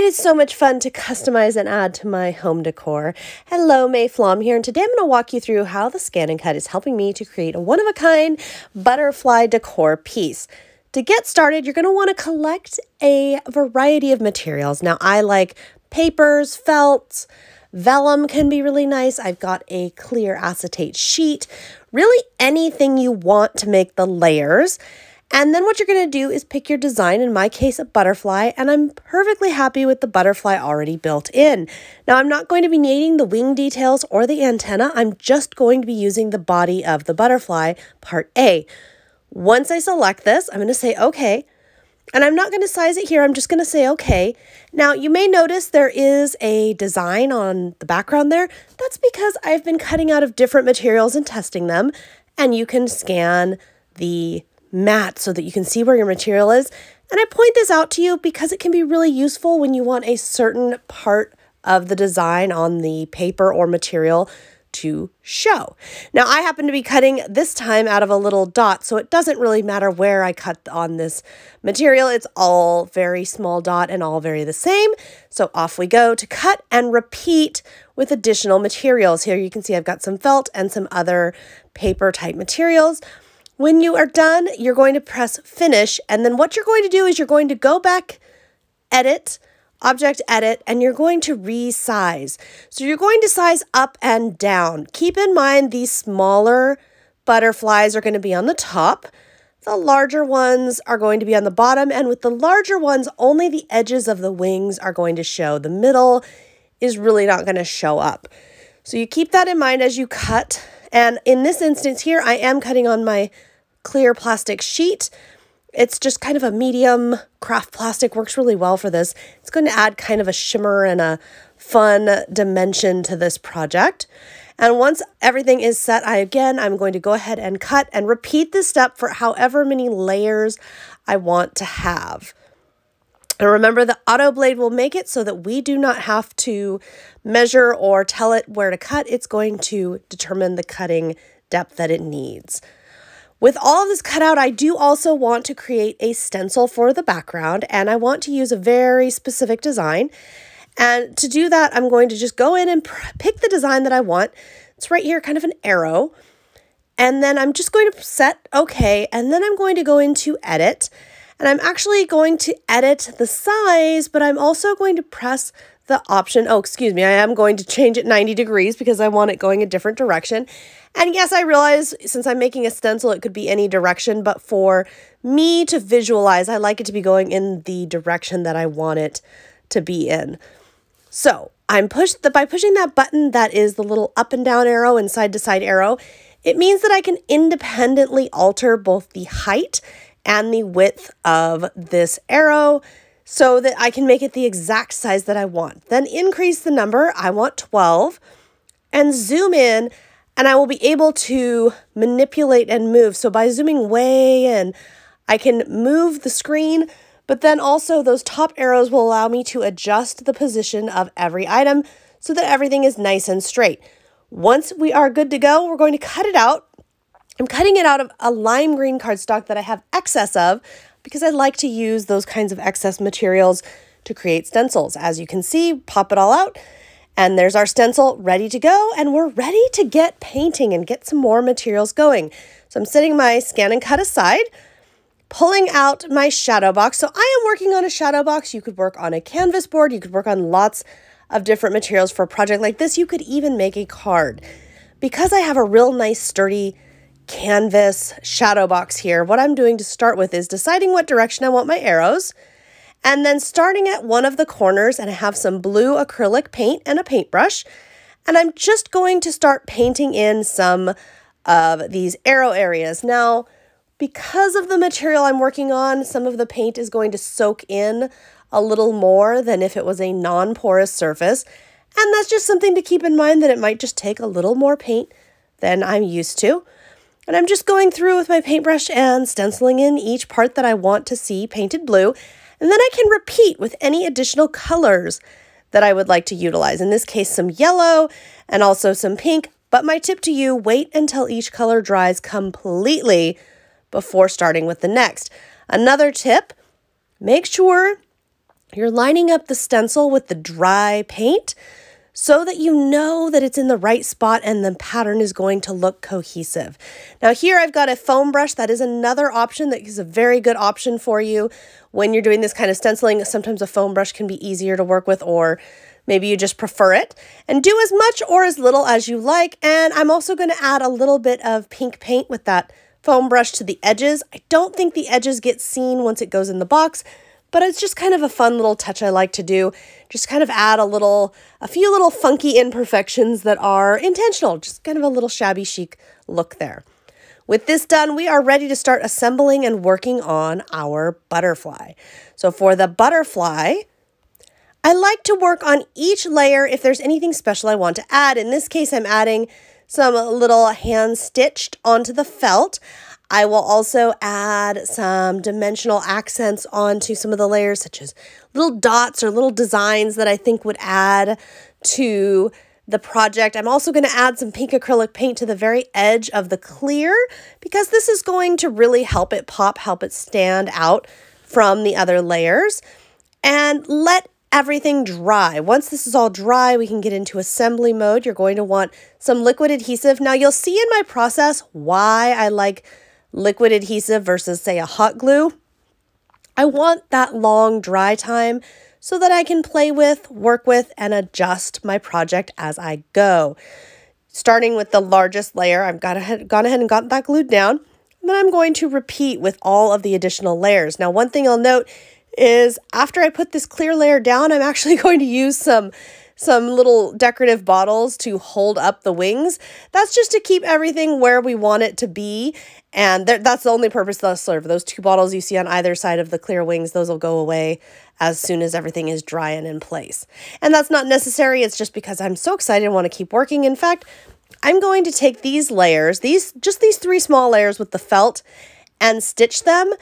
It is so much fun to customize and add to my home decor. Hello, May Flaum here, and today I'm going to walk you through how the ScanNCut is helping me to create a one-of-a-kind butterfly decor piece. To get started, you're going to want to collect a variety of materials. Now, I like papers, felt, vellum can be really nice. I've got a clear acetate sheet, really anything you want to make the layers. And then what you're going to do is pick your design, in my case, a butterfly, and I'm perfectly happy with the butterfly already built in. Now, I'm not going to be needing the wing details or the antenna. I'm just going to be using the body of the butterfly, part A. Once I select this, I'm going to say OK. And I'm not going to size it here. I'm just going to say OK. Now, you may notice there is a design on the background there. That's because I've been cutting out of different materials and testing them. And you can scan the mat so that you can see where your material is. And I point this out to you because it can be really useful when you want a certain part of the design on the paper or material to show. Now I happen to be cutting this time out of a little dot, so it doesn't really matter where I cut on this material. It's all very small dot and all very the same. So off we go to cut and repeat with additional materials. Here you can see I've got some felt and some other paper type materials. When you are done, you're going to press finish. And then what you're going to do is you're going to go back, edit, object edit, and you're going to resize. So you're going to size up and down. Keep in mind these smaller butterflies are going to be on the top. The larger ones are going to be on the bottom. And with the larger ones, only the edges of the wings are going to show. The middle is really not going to show up. So you keep that in mind as you cut. And in this instance here, I am cutting on my clear plastic sheet. It's just kind of a medium craft plastic, works really well for this. It's going to add kind of a shimmer and a fun dimension to this project. And once everything is set, I again, I'm going to go ahead and cut and repeat this step for however many layers I want to have. And remember the auto blade will make it so that we do not have to measure or tell it where to cut. It's going to determine the cutting depth that it needs. With all of this cut out, I do also want to create a stencil for the background and I want to use a very specific design. And to do that, I'm going to just go in and pick the design that I want. It's right here, kind of an arrow. And then I'm just going to set OK, and then I'm going to go into edit. And I'm actually going to edit the size, but I'm also going to press the option. Oh, excuse me, I am going to change it 90 degrees because I want it going a different direction. And yes, I realize since I'm making a stencil, it could be any direction, but for me to visualize, I like it to be going in the direction that I want it to be in. So I'm pushed the, by pushing that button that is the little up and down arrow and side to side arrow, it means that I can independently alter both the height and the width of this arrow so that I can make it the exact size that I want. Then increase the number, I want 12, and zoom in and I will be able to manipulate and move. So by zooming way in, I can move the screen, but then also those top arrows will allow me to adjust the position of every item so that everything is nice and straight. Once we are good to go, we're going to cut it out. I'm cutting it out of a lime green cardstock that I have excess of because I like to use those kinds of excess materials to create stencils. As you can see, pop it all out and there's our stencil ready to go, and we're ready to get painting and get some more materials going. So I'm setting my ScanNCut aside, pulling out my shadow box. So I am working on a shadow box. You could work on a canvas board. You could work on lots of different materials for a project like this. You could even make a card. Because I have a real nice sturdy canvas shadow box here, what I'm doing to start with is deciding what direction I want my arrows, and then starting at one of the corners and I have some blue acrylic paint and a paintbrush. And I'm just going to start painting in some of these arrow areas. Now, because of the material I'm working on, some of the paint is going to soak in a little more than if it was a non-porous surface. And that's just something to keep in mind that it might just take a little more paint than I'm used to. And I'm just going through with my paintbrush and stenciling in each part that I want to see painted blue. And then I can repeat with any additional colors that I would like to utilize. In this case, some yellow and also some pink. But my tip to you, wait until each color dries completely before starting with the next. Another tip, make sure You're lining up the stencil with the dry paint so that you know that it's in the right spot and the pattern is going to look cohesive. Now here I've got a foam brush. That is another option that is a very good option for you when you're doing this kind of stenciling. Sometimes a foam brush can be easier to work with or maybe you just prefer it. And do as much or as little as you like. And I'm also going to add a little bit of pink paint with that foam brush to the edges. I don't think the edges get seen once it goes in the box, but it's just kind of a fun little touch I like to do. Just kind of add a little, a few little funky imperfections that are intentional, just kind of a little shabby chic look there. With this done, we are ready to start assembling and working on our butterfly. So for the butterfly, I like to work on each layer if there's anything special I want to add. In this case, I'm adding some little hand stitched onto the felt. I will also add some dimensional accents onto some of the layers, such as little dots or little designs that I think would add to the project. I'm also going to add some pink acrylic paint to the very edge of the clear because this is going to really help it pop, help it stand out from the other layers. And let everything dry. Once this is all dry, we can get into assembly mode. You're going to want some liquid adhesive. Now you'll see in my process why I like liquid adhesive versus say a hot glue. I want that long dry time so that I can play with, work with, and adjust my project as I go. Starting with the largest layer, I've got ahead, gone ahead and gotten that glued down. Then I'm going to repeat with all of the additional layers. Now, one thing I'll note is after I put this clear layer down, I'm actually going to use some some little decorative bottles to hold up the wings. That's just to keep everything where we want it to be. And that's the only purpose they'll serve. Those two bottles you see on either side of the clear wings, those will go away as soon as everything is dry and in place. And that's not necessary. It's just because I'm so excited and want to keep working. In fact, I'm going to take these layers, these just these three small layers with the felt and stitch them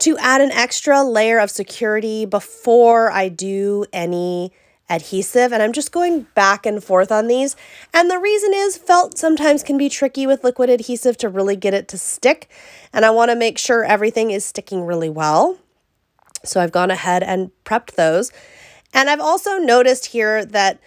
to add an extra layer of security before I do any adhesive and I'm just going back and forth on these. And the reason is felt sometimes can be tricky with liquid adhesive to really get it to stick and I want to make sure everything is sticking really well. So I've gone ahead and prepped those. And I've also noticed here that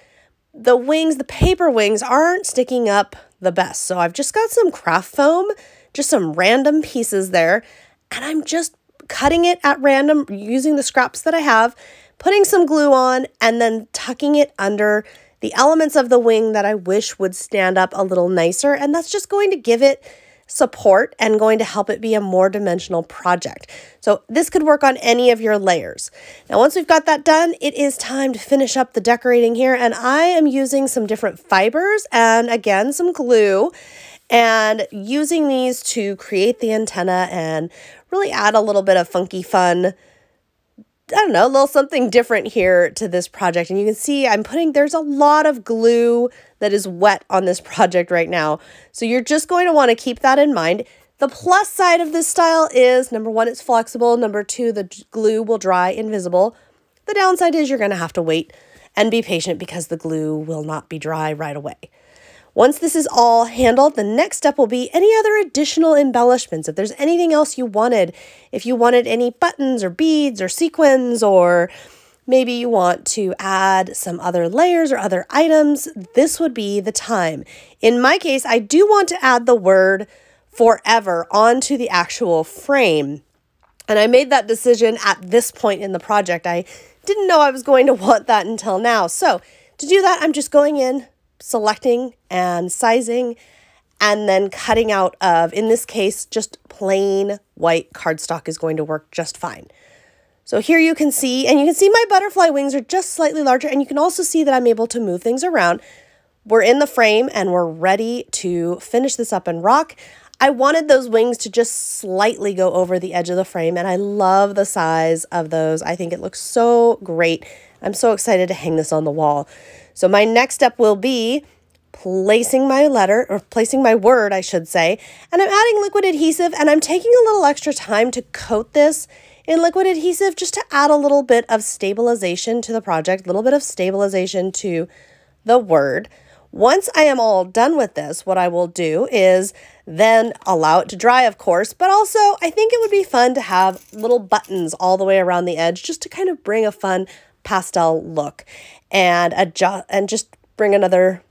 the wings the paper wings aren't sticking up the best. So I've just got some craft foam just some random pieces there and I'm just cutting it at random using the scraps that I have, putting some glue on, and then tucking it under the elements of the wing that I wish would stand up a little nicer. And that's just going to give it support and going to help it be a more dimensional project. So this could work on any of your layers. Now, once we've got that done, it is time to finish up the decorating here. And I am using some different fibers and again, some glue and using these to create the antenna and really add a little bit of funky fun I don't know, a little something different here to this project. And you can see I'm putting, there's a lot of glue that is wet on this project right now. So you're just going to want to keep that in mind. The plus side of this style is number one, it's flexible. Number two, the glue will dry invisible. The downside is you're going to have to wait and be patient because the glue will not be dry right away. Once this is all handled, the next step will be any other additional embellishments. If there's anything else you wanted, if you wanted any buttons or beads or sequins or maybe you want to add some other layers or other items, this would be the time. In my case, I do want to add the word forever onto the actual frame. And I made that decision at this point in the project. I didn't know I was going to want that until now. So to do that, I'm just going in, selecting and sizing and then cutting out of, in this case, just plain white cardstock is going to work just fine. So here you can see, and you can see my butterfly wings are just slightly larger, and you can also see that I'm able to move things around. We're in the frame and we're ready to finish this up and rock. I wanted those wings to just slightly go over the edge of the frame, and I love the size of those. I think it looks so great. I'm so excited to hang this on the wall. So my next step will be placing my letter or placing my word, I should say, and I'm adding liquid adhesive and I'm taking a little extra time to coat this in liquid adhesive just to add a little bit of stabilization to the project, a little bit of stabilization to the word. Once I am all done with this, what I will do is then allow it to dry, of course, but also I think it would be fun to have little buttons all the way around the edge just to kind of bring a fun pastel look and adjust and just bring another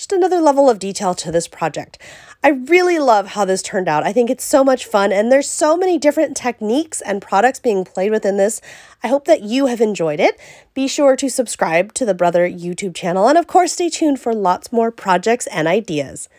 just another level of detail to this project. I really love how this turned out. I think it's so much fun and there's so many different techniques and products being played within this. I hope that you have enjoyed it. Be sure to subscribe to the Brother YouTube channel and of course stay tuned for lots more projects and ideas.